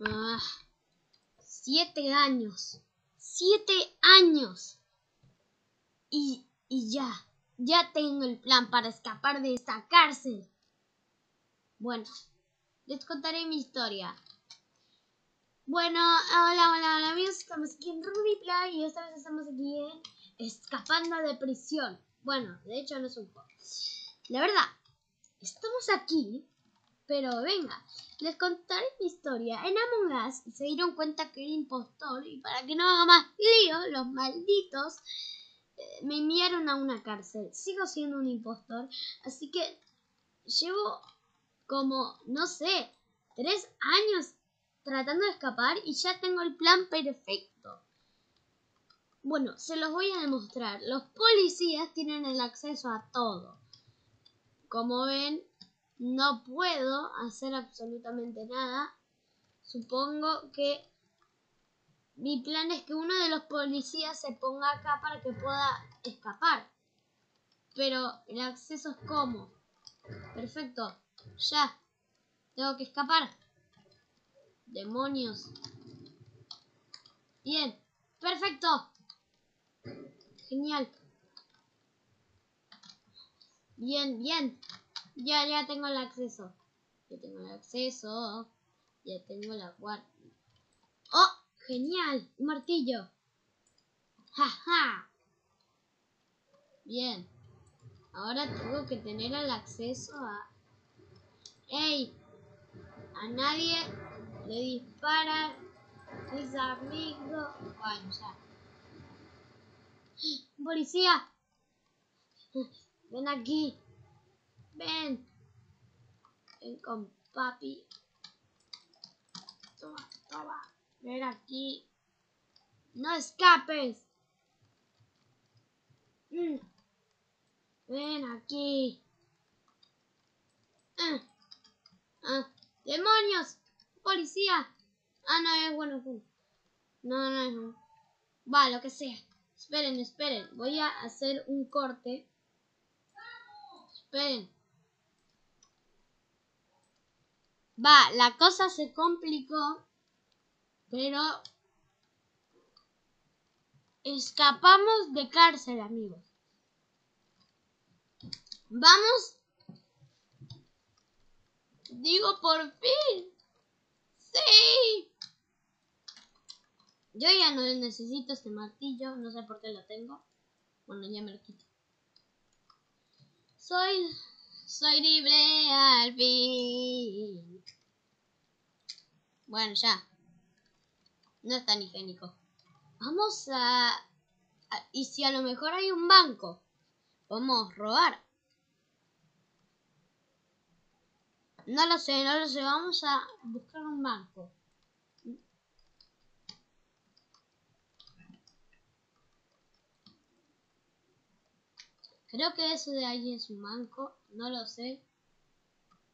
Ah, siete años. Siete años. Y, y ya, ya tengo el plan para escapar de esta cárcel. Bueno, les contaré mi historia. Bueno, hola, hola, hola amigos, estamos aquí en Ruby Play y esta vez estamos aquí en Escapando de Prisión. Bueno, de hecho no es un juego. La verdad, estamos aquí, pero venga, les contaré mi historia. En Among Us se dieron cuenta que era impostor y para que no haga más lío, los malditos eh, me enviaron a una cárcel. Sigo siendo un impostor, así que llevo como, no sé, tres años tratando de escapar y ya tengo el plan perfecto. Bueno, se los voy a demostrar. Los policías tienen el acceso a todo. Como ven, no puedo hacer absolutamente nada. Supongo que mi plan es que uno de los policías se ponga acá para que pueda escapar. Pero el acceso es como. Perfecto. Ya. Tengo que escapar. Demonios. Bien. Perfecto. Genial. Bien, bien. Ya, ya tengo el acceso. Ya tengo el acceso. Ya tengo la guardia. ¡Oh! Genial. Un martillo. ¡Ja, ja! Bien. Ahora tengo que tener el acceso a... ¡Ey! A nadie le disparan mis amigos. Bueno, ya. ¡Policía! Ven aquí. Ven. Ven con papi. Toma, toma. Ven aquí. No escapes. Mm. Ven aquí. Ah. Ah. ¡Demonios! ¡Policía! Ah, no, es bueno. No, no, no. Va, lo que sea. Esperen, esperen. Voy a hacer un corte. Esperen. Va, la cosa se complicó. Pero... Escapamos de cárcel, amigos. Vamos. Digo por fin. Sí. Yo ya no necesito este martillo, no sé por qué lo tengo. Bueno, ya me lo quito. Soy, soy libre al fin. Bueno, ya. No es tan higiénico. Vamos a. Y si a lo mejor hay un banco, podemos robar. No lo sé, no lo sé. Vamos a buscar un banco. Creo que eso de ahí es un banco. No lo sé.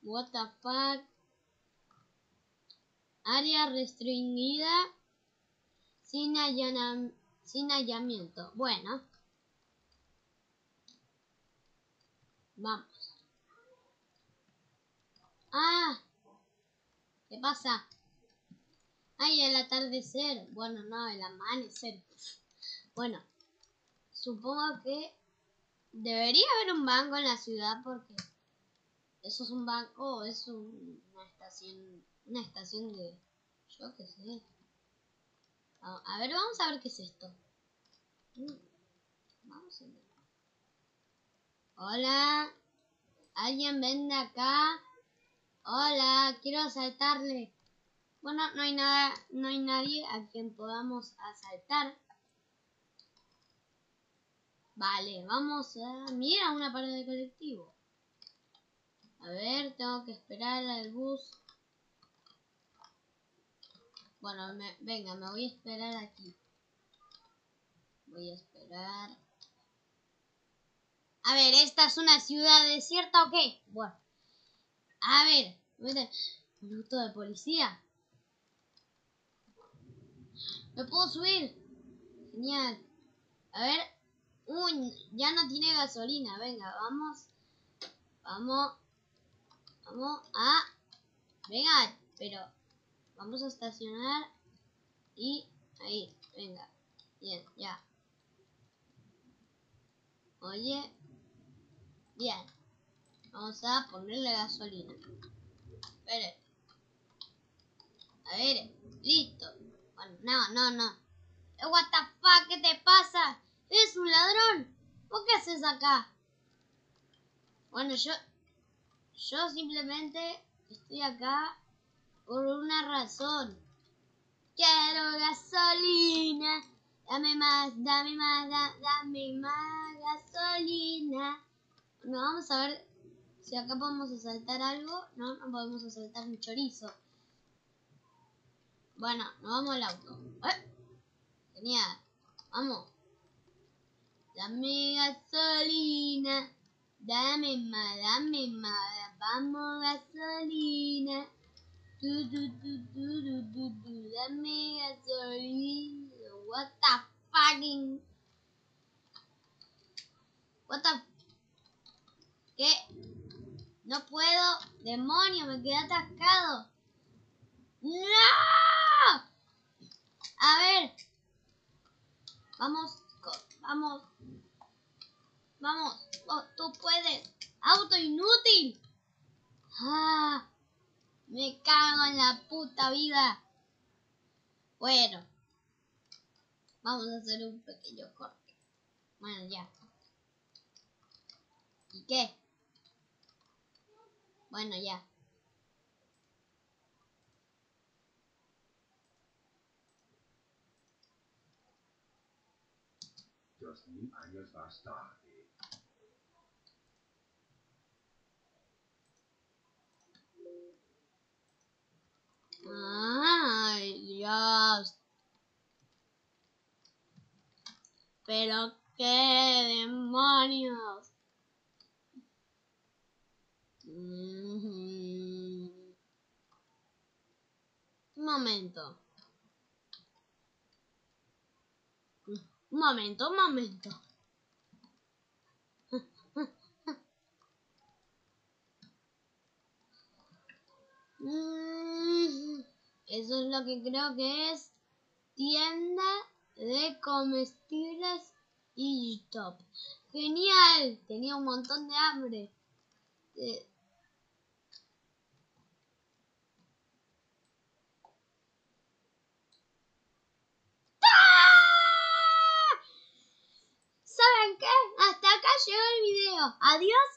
What the fuck. Área restringida. Sin, allanam sin hallamiento. Bueno. Vamos. Ah. ¿Qué pasa? Ay, el atardecer. Bueno, no, el amanecer. Bueno. Supongo que Debería haber un banco en la ciudad porque eso es un banco es una estación, una estación de, yo qué sé. A ver, vamos a ver qué es esto. Mm, vamos a ver. Hola, ¿alguien vende acá? Hola, quiero asaltarle. Bueno, no hay nada, no hay nadie a quien podamos asaltar. Vale, vamos a... Mira, una parada de colectivo. A ver, tengo que esperar al bus. Bueno, venga, me voy a esperar aquí. Voy a esperar. A ver, ¿esta es una ciudad desierta o qué? Bueno. A ver, un auto de policía. ¿Me puedo subir? Genial. A ver, Uy, ya no tiene gasolina. Venga, vamos. Vamos. Vamos a... Venga, pero... Vamos a estacionar. Y ahí, venga. Bien, ya. Oye. Bien. Vamos a ponerle gasolina. Espere. A ver, listo. Bueno, no, no, no. What the fuck, ¿qué te pasa? ¿Eres un ladrón? ¿Por qué haces acá? Bueno, yo... Yo simplemente estoy acá por una razón. Quiero gasolina. Dame más, dame más, dame más gasolina. Bueno, vamos a ver si acá podemos asaltar algo. No, no podemos asaltar un chorizo. Bueno, nos vamos al auto. ¿Eh? Genial. Vamos. Dame gasolina. Dame más, dame más. Vamos gasolina. Du, du, du, du, Dame gasolina. What the fucking... What the... ¿Qué? No puedo. Demonio, me quedé atascado. ¡No! A ver. Vamos, vamos. Vamos, oh, tú puedes. Auto inútil. Ah, me cago en la puta vida. Bueno, vamos a hacer un pequeño corte. Bueno, ya. ¿Y qué? Bueno, ya. Años más. Ay, Dios. Pero qué demonios. Un momento. Un momento, un momento. Eso es lo que creo que es tienda de comestibles y top. Genial, tenía un montón de hambre. Eh, ¿Saben qué? Hasta acá llegó el video. Adiós